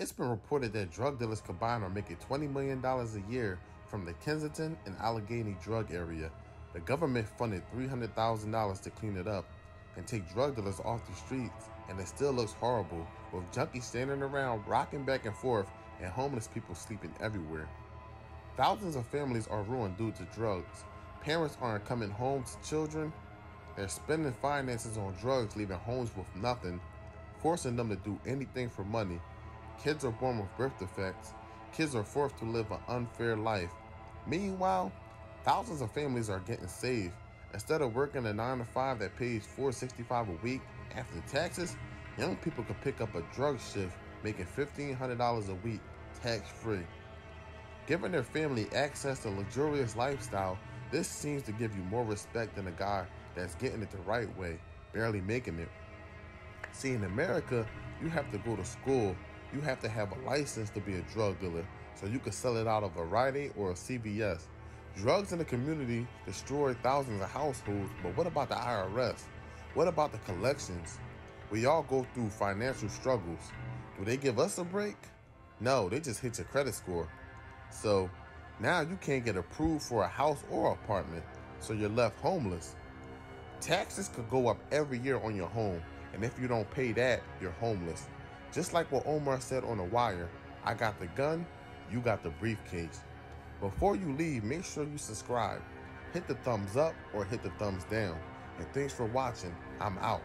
It's been reported that drug dealers combined are making $20 million a year from the Kensington and Allegheny drug area. The government funded $300,000 to clean it up and take drug dealers off the streets, and it still looks horrible with junkies standing around rocking back and forth and homeless people sleeping everywhere. Thousands of families are ruined due to drugs. Parents aren't coming home to children. They're spending finances on drugs, leaving homes with nothing, forcing them to do anything for money. Kids are born with birth defects. Kids are forced to live an unfair life. Meanwhile, thousands of families are getting saved. Instead of working a 9 to 5 that pays 465 a week after taxes, young people could pick up a drug shift making $1,500 a week tax free. Giving their family access to luxurious lifestyle, this seems to give you more respect than a guy that's getting it the right way, barely making it. See, in America, you have to go to school, you have to have a license to be a drug dealer, so you can sell it out of a Rite Aid or a CVS. Drugs in the community destroy thousands of households, but what about the IRS? What about the collections? We all go through financial struggles. Do they give us a break? No, they just hit your credit score. So now you can't get approved for a house or apartment, so you're left homeless. Taxes could go up every year on your home, and if you don't pay that, you're homeless. Just like what Omar said on the wire I got the gun, you got the briefcase. Before you leave, make sure you subscribe. Hit the thumbs up or hit the thumbs down. And thanks for watching. I'm out.